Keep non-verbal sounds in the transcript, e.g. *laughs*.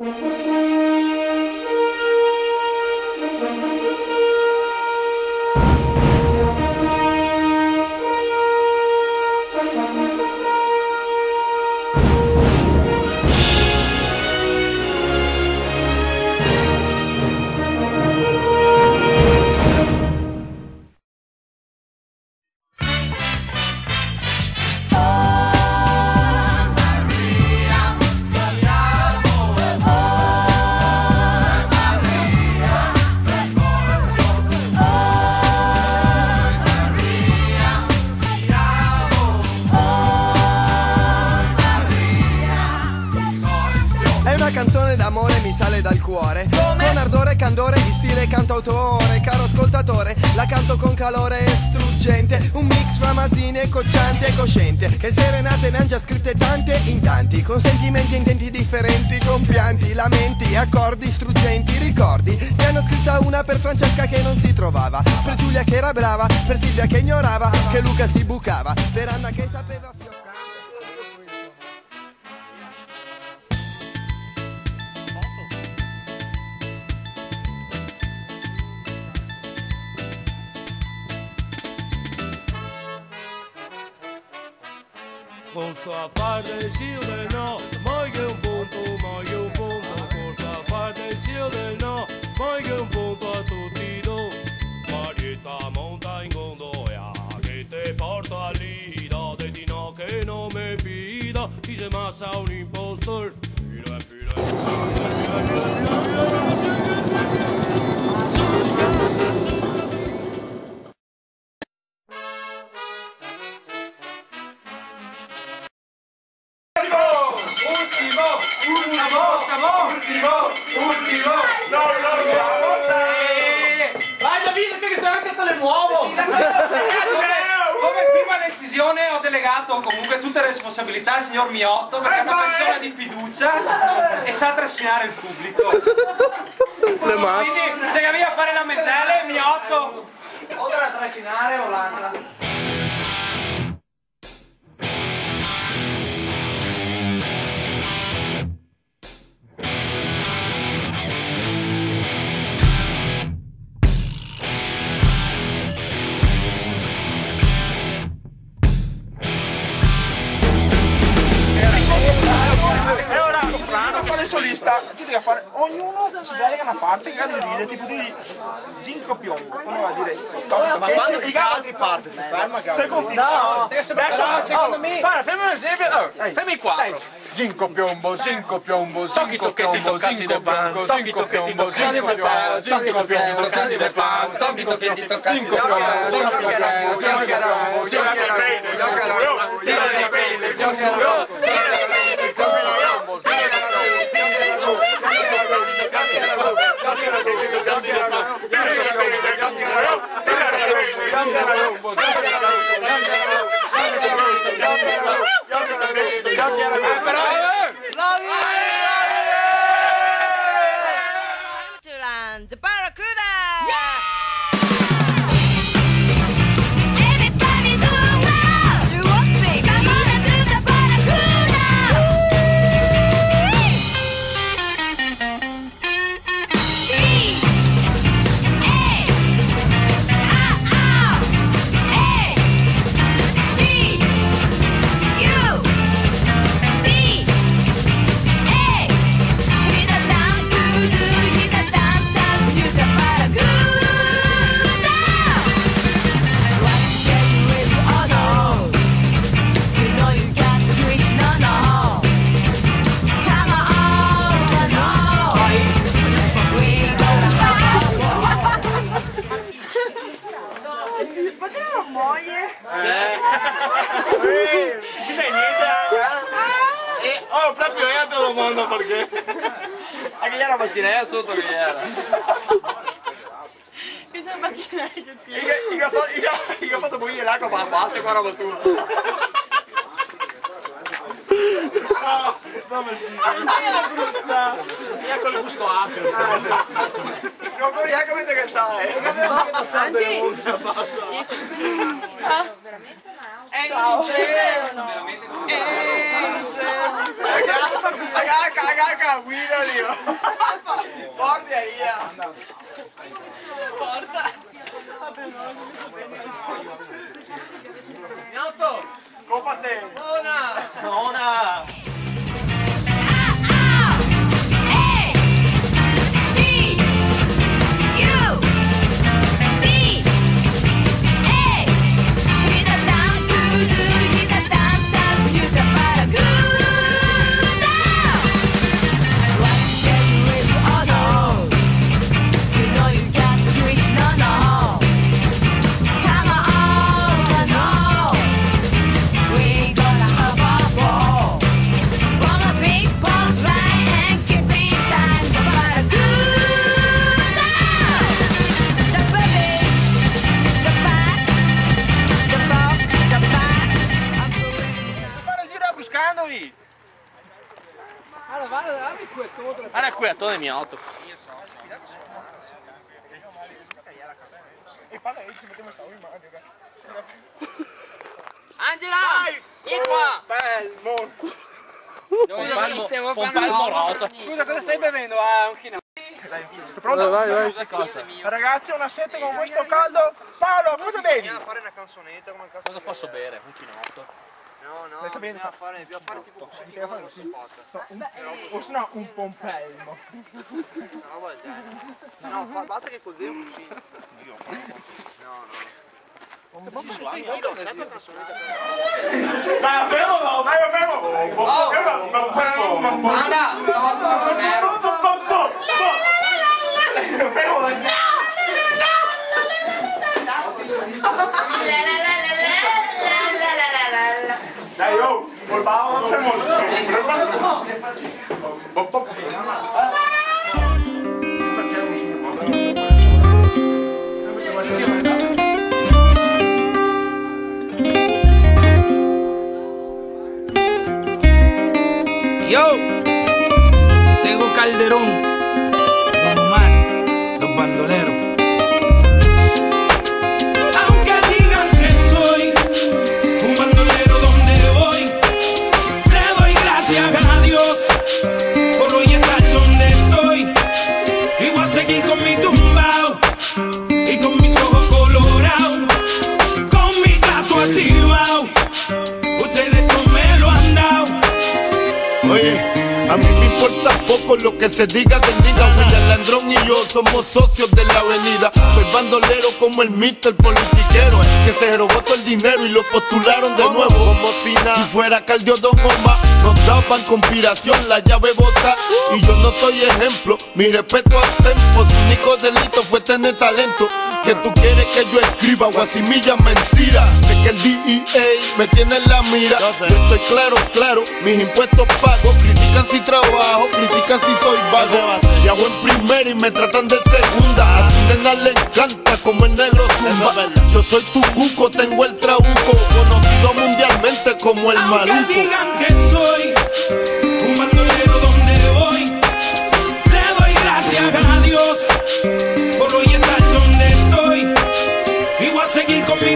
Mm-hmm. *laughs* cuore. Con ardore e candore di stile cantautore. Caro ascoltatore, la canto con calore struggente. Un mix fra mazzine, cocciante e cosciente. Che serenate ne han già scritte tante in tanti. Con sentimenti e intenti differenti, con pianti, lamenti, accordi struggenti, ricordi. Ne hanno scritta una per Francesca che non si trovava. Per Giulia che era brava, per Silvia che ignorava. Che Luca si bucava. Per Anna che sapeva Mustafa deșilena, mai gâmbun tu, mai gâmbun tu, Mustafa deșilena, mai gâmbun tu, tu tiro. Marieta monta in gondola, che te porta lì, da de tino che non me pida, dice ma sa un impostor. Pira, pira, pira, pira, pira, pira, pira, pira, pira, pira, pira, Come prima decisione ho delegato comunque tutte le responsabilità al signor Miotto perché è una persona di fiducia e sa trascinare il pubblico. Quindi se capiva a fare lamentele, Miotto. O da trascinare o l'altra. Ti devi fare, ognuno si delega una parte che deve dire tipo di sincopion. Uno va a dire Ma quando ti cantri parte, si ferma se continua. Adesso secondo me Guarda, fammi un esempio. Oh, fammi qua. Zinco piombo, zinco piombo, Tocchi tocchetti toccassi del pan, tocchi tocchetti toccassi del pan, tocchi tocchetti toccassi del pan, tocchi tocchetti toccassi del pan, tocchi tocchetti Land no proprio é lo mando perché... Aquella era macchinella sotto che era. Mi sa macchinella che ti... Io ho fatto bollire l'acqua per la pasta a qua roba tua. No, no, ma sì. era brutta. Mia con gusto acre. Non vorrei anche mettere che sai. Veramente male. È non c'è. Veramente male. Acá, Guido, digo. Porte ahí. Porta. Mi auto. Cópate. Nona. Nona. Guarda qui, a Tone Miotto. E parla e ci mettiamo in. *laughs* Angela! Vieni qua! Palmo, un palmo rosa. Scusa, cosa stai bevendo? Ah, un chino. Sto pronto? Vai, vai. Ragazzi, una sette con questo caldo. Paolo, cosa bevi? a fare una canzonetta come cazzo. Cosa posso bere? Un chinotto. No, no, Detto bene, bisogna fare, bisogna fare tipo così, Bisogna fare così. No, un- O se no, un pompelmo. una roba del genere. No, fa, basta che col dedo così. No, no. Io ho sempre una canzonetta per Ma fermo no, vai, fermo. Anda! Dai, Yo, tengo Calderón, Omar, los bandoleros. solo que se diga del diga William Landrón y yo somos socios de la avenida. Soy bandolero como el mister politiquero Que se robó todo el dinero y lo postularon de nuevo. Como si nada, si fuera Caldio Don Omar Nos daban conspiración, la llave bota. Y yo no soy ejemplo, mi respeto al tempo Su único delito fue tener talento. Que tú quieres que yo escriba guasimilla mentira. De que el DEA me tiene en la mira. Yo estoy claro, claro, mis impuestos pago. Critican si trabajo, critican si soy soy vago. Y hago en primera y me tratan de segunda. A nena le encanta como el negro zumba. Yo soy tu cuco, tengo el trauco. Conocido mundialmente como el maluco. Aunque digan que soy un bandolero donde voy, le doy gracias a Dios por hoy estar donde estoy. Y a seguir con mi